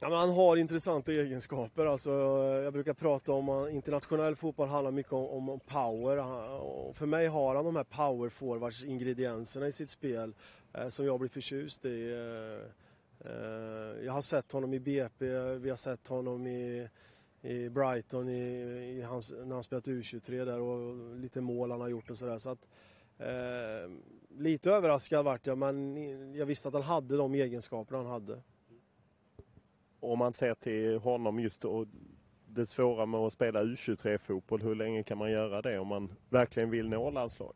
Ja, men han har intressanta egenskaper. Alltså, jag brukar prata om att internationell fotboll handlar mycket om, om power. Och för mig har han de här power forwards ingredienserna i sitt spel eh, som jag blir förtjust i. Eh, eh, jag har sett honom i BP, vi har sett honom i, i Brighton i, i hans, när han spelat U23 där och lite mål han har gjort och sådär. Så att, eh, lite överraskad vart jag men jag visste att han hade de egenskaper han hade om man ser till honom just och det svåra med att spela U23-fotboll, hur länge kan man göra det om man verkligen vill nå landslag?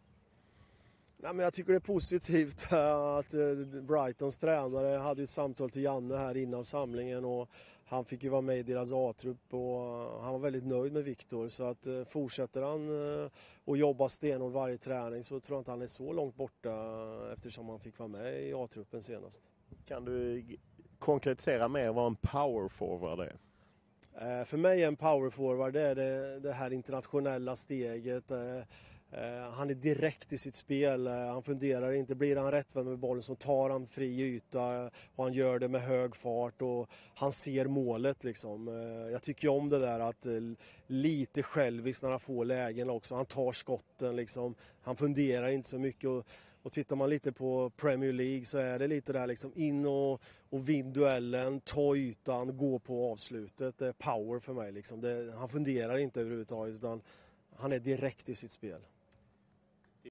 Nej, men jag tycker det är positivt att eh, Brightons tränare hade ett samtal till Janne här innan samlingen och han fick ju vara med i deras A-trupp och han var väldigt nöjd med Viktor så att eh, fortsätter han att eh, jobba stenhårt varje träning så tror jag inte han är så långt borta eftersom han fick vara med i A-truppen senast. Kan du konkretisera mer vad en power forward är? Eh, för mig är en power forward det, är det, det här internationella steget. Eh, Eh, han är direkt i sitt spel. Eh, han funderar inte. Blir han rättvänd med bollen så tar han fri yta eh, och han gör det med hög fart och han ser målet liksom. Jag tycker om det där att lite själviskt när han får lägen också. Han tar skotten liksom. Han funderar inte så mycket. Och och tittar man lite på Premier League så är det lite där liksom in och, och vinn duellen, ta ytan, gå på avslutet. Det är power för mig liksom. Det, han funderar inte överhuvudtaget utan han är direkt i sitt spel.